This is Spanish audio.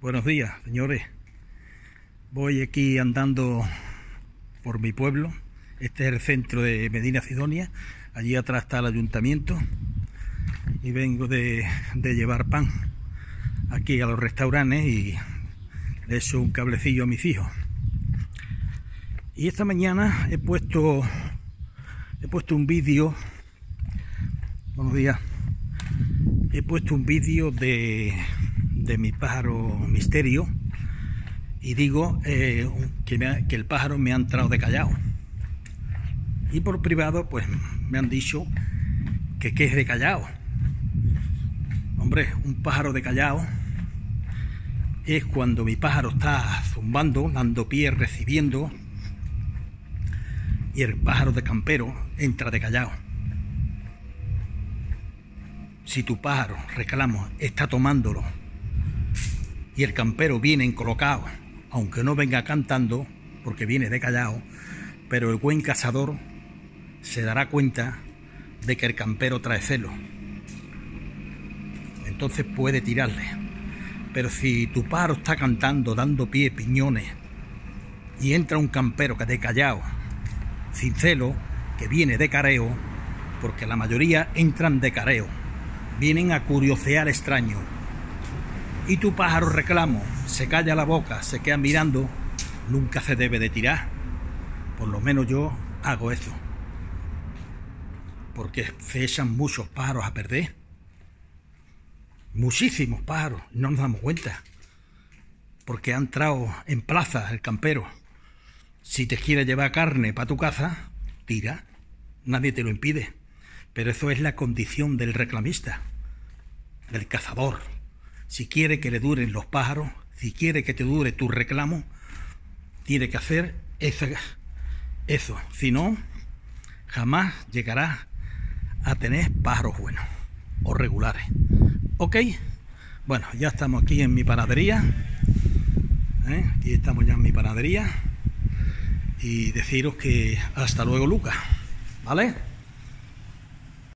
Buenos días, señores. Voy aquí andando por mi pueblo. Este es el centro de Medina Sidonia. Allí atrás está el ayuntamiento. Y vengo de, llevar pan aquí a los restaurantes y le he hecho un cablecillo a mis hijos. Y esta mañana he puesto he puesto un vídeo. Buenos días. He puesto un vídeo de de mi pájaro misterio y digo eh, que, que, el pájaro me ha entrado de callao. Y por privado, pues me han dicho que qué es de callao. Hombre, un pájaro de callao es cuando mi pájaro está zumbando, dando pie, recibiendo, y el pájaro de campero entra de callao. Si tu pájaro, reclamo, está tomándolo y el campero viene colocado, aunque no venga cantando, porque viene de callao, pero el buen cazador se dará cuenta de que el campero trae celo. Entonces puede tirarle. Pero si tu paro está cantando, dando pie, piñones, y entra un campero que de callao, sin celo, que viene de careo, porque la mayoría entran de careo, vienen a curiosear extraño, y tu pájaro reclamo se calla la boca, se queda mirando, nunca se debe de tirar. Por lo menos yo hago eso. Porque se echan muchos pájaros a perder. Muchísimos pájaros, no nos damos cuenta. Porque ha entrado en plaza el campero. Si te quiere llevar carne para tu casa, tira. Nadie te lo impide. Pero eso es la condición del reclamista, del cazador si quiere que le duren los pájaros, si quiere que te dure tu reclamo, tiene que hacer eso. Si no, jamás llegarás a tener pájaros buenos o regulares. ¿Ok? Bueno, ya estamos aquí en mi panadería. ¿eh? Aquí estamos ya en mi panadería. Y deciros que hasta luego, Lucas. ¿Vale?